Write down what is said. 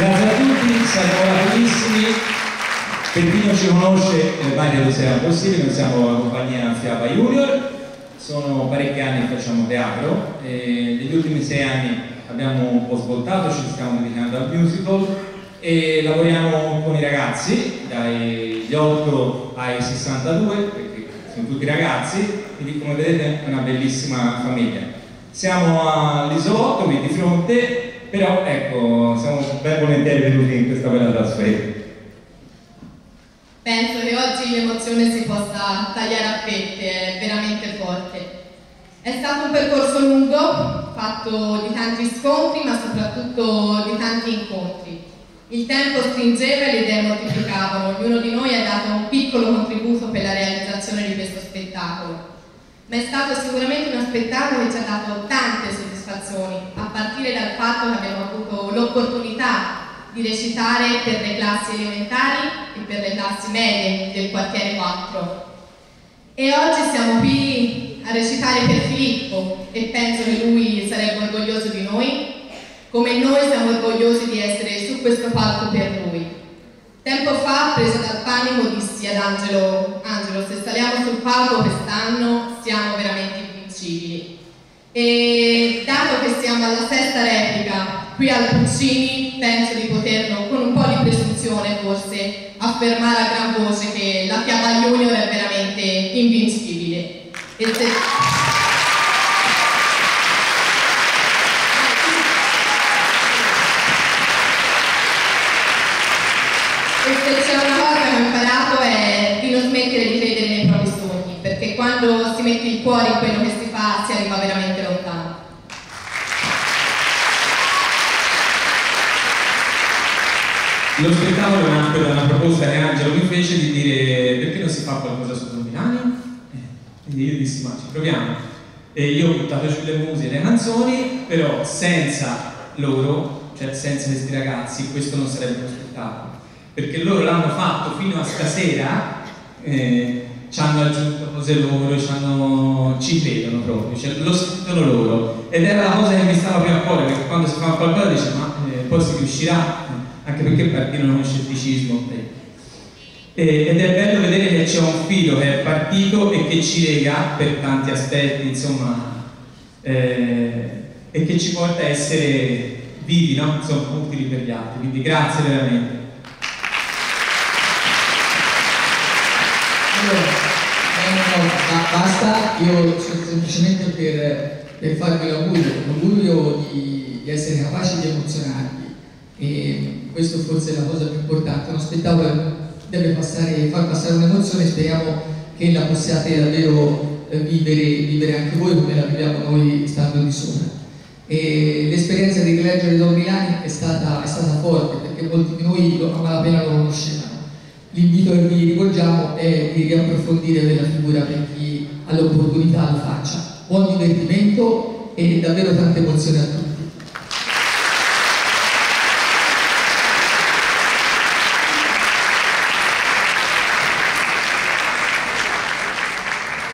Grazie a tutti, siamo bellissimi. Per chi non ci conosce, ormai credo sia possibile, noi siamo la compagnia Fiaba Junior, sono parecchi anni che facciamo teatro, e negli ultimi sei anni abbiamo un po' svoltato, ci stiamo dedicando al musical e lavoriamo con i ragazzi dagli 8 ai 62, perché sono tutti ragazzi, quindi come vedete è una bellissima famiglia. Siamo all'isolotto qui di fronte, però ecco, siamo ben volentieri venuti in questa bella trasferta. Penso che oggi l'emozione si possa tagliare a fette, è veramente forte. È stato un percorso lungo, fatto di tanti scontri, ma soprattutto di tanti incontri. Il tempo stringeva e le idee moltiplicavano, ognuno di noi ha dato un piccolo contributo per la realizzazione di questo spettacolo. Ma è stato sicuramente uno spettacolo che ci ha dato tante soddisfazioni, a partire dal fatto che abbiamo avuto l'opportunità di recitare per le classi elementari e per le classi medie del quartiere 4. E oggi siamo qui a recitare per Filippo e penso che lui sarebbe orgoglioso di noi, come noi siamo orgogliosi di essere su questo palco per lui. Tempo fa, presa dal panico, dissi ad Angelo, Angelo, se saliamo sul palco quest'anno qui al Puccini, penso di poterlo, con un po' di presunzione forse, affermare a gran voce che la Chiama Junior è veramente invincibile. E se... C'è una cosa che ho imparato è di non smettere di credere nei propri sogni, perché quando si mette il cuore in quello che si Lo spettacolo nacque da una proposta che Angelo mi fece di dire perché non si fa qualcosa su Milani? Eh, quindi io dissi ma ci proviamo. E io ho buttato giù le musiche e le canzoni, però senza loro, cioè senza questi ragazzi, questo non sarebbe uno spettacolo. Perché loro l'hanno fatto fino a stasera, eh, ci hanno aggiunto cose loro, ci, ci credono proprio, cioè, lo sentono loro. Ed era la cosa che mi stava più a cuore, perché quando si fa qualcosa dice ma eh, poi si riuscirà anche perché partono con scetticismo. Eh, ed è bello vedere che c'è un filo che è partito e che ci lega per tanti aspetti, insomma, eh, e che ci porta a essere vivi, no? insomma, utili per gli altri. Quindi grazie veramente. Allora, basta, io semplicemente per, per farvi l'augurio, l'augurio di, di essere capaci di emozionarvi e questo forse è la cosa più importante, uno spettacolo deve passare, far passare un'emozione, speriamo che la possiate davvero eh, vivere, vivere, anche voi come la viviamo noi stando di sopra. l'esperienza di rileggere Don Milani è stata, è stata, forte perché molti di noi a malapena lo conoscevano. L'invito che vi rivolgiamo è di riapprofondire quella figura per chi ha l'opportunità lo faccia. Buon divertimento e davvero tante emozioni a tutti.